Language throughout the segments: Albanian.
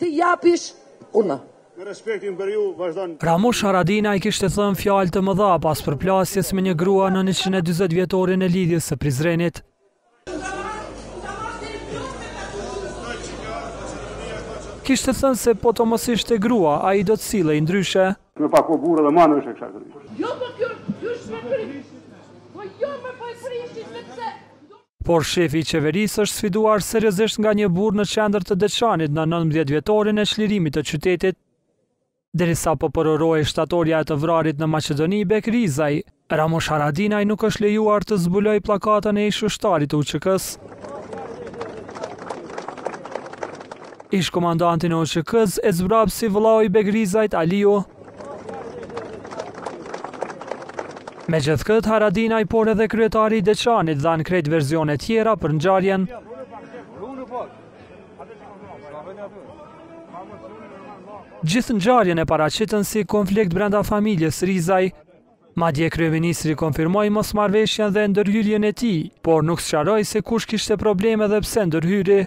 Ti japish unë. Me respektin për ju, vazhdon. Ramush Haradinaj kishte thënë fjalë të mëdha pas përplasjes me një grua në njëqind e dyzet vjetorin e Lidhjes së Prizrenit. Kishte thënë se po të mos ishte grua, ai do të sillej ndryshe. Me pas kon burrë dhe manë është e kisha kry. Jo, po kjo, kjo është me kërë. Po jo, me po e kërë ishtë, sepse... Por shefi i qeverisë është sfiduar seriozisht nga një burrë në qendër të Deçanit në nëntëmbëdhjetë vjetorin e çlirimit të qytetit. Derisa po përorohej shtatorja e të vrarit në Maqedoni, Beg Rizaj, Ramush Haradinaj nuk është lejuar të zbulojë pllakatën e ish-ushtarit të UÇK-së. Ish-komandantin e UÇK-së e zbrapsi vëllai i Beg Rizajt, Aliu, Megjithëkëtë, Haradinaj, por edhe kryetari i Deçanit dhanë krejt verzione tjera për ngjarjen. Gjithë ngjarjen e paraqitën si konflikt brenda familjes Rizaj. Madje kryeministri konfirmoi mosmarrëveshjen dhe ndërhyrjen e tij, por nuk sqaroi se kush kishte probleme dhe pse ndërhyri.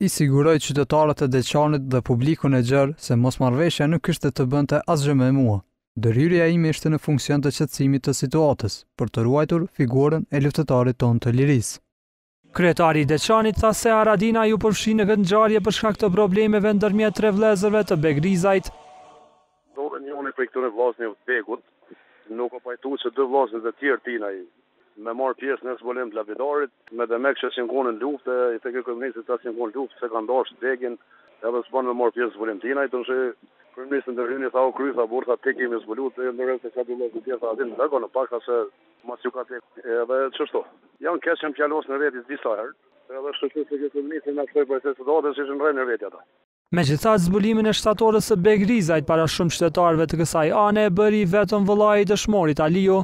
I siguroj qytetarët e Deçanit dhe publikun e gjerë se mosmarrëveshja nuk kishte të bënte asgjë me mua. Ndërhyrja ime ishte në funksion të qetësimit të situatës, për të ruajtur figurën e luftëtarit tonë të lirisë. Kryetari i Deçanit tha se Haradinaj u përfshi në këtë ngjarje për shkak të problemeve ndërmjet tre vëllezërve të Beg Rizajt. Do dhe njëri prej këtyre vëllazënjve të Begut nuk u pajtua që dy vëllezërit e tjerë t'tinaj me marrë pjesë në zbulim të lapidarit, medemek që asnjë kohë në luftë, i the ky kryeministrit se asnjë kohë në luftë s'e kanë dashtë Begin edhe s'bën me marrë pjesë në zbulim tinaj, ndërsa kryeministri ndërhyri tha o kry tha burrë tha te kemi zbulu te ndërrojmë se këta dy vëllezër të tjerë tha Haradinaj largo në park tha se Mos ju ka tek edhe qështu. Jon kacafyt jon fjalos n'veti disa herë. Edhe është kështu se kjo kryeministër na shtoi prej pesë orë dhe s'ishin rënë n'veti ata. Megjithatë zbulimin e shtatorës së Beg Rizajt para shumë qytetarëve të kësaj ane e bëri vetëm vëllai i dëshmorit Aliu.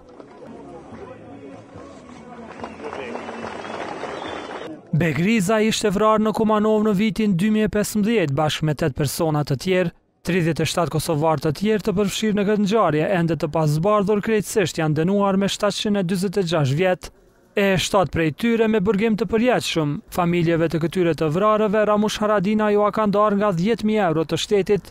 Beg Rizaj ishte vrarë në Kumanovë në vitin dy mijë e pesëmbëdhjetë bashkë me tetë persona të tjerë. Tridhjetë e shtatë kosovarë të tjerë të përfshirë në këtë ngjarje ende të pazbardhur krejtësisht janë dënuar me shtatëqind e dyzet e gjashtë vjet e shtatë prej tyre me burgim të përjetshëm. Familjeve të këtyre të vrarëve Ramush Haradinaj ua ka ndarë nga dhjetë mijë euro të shtetit.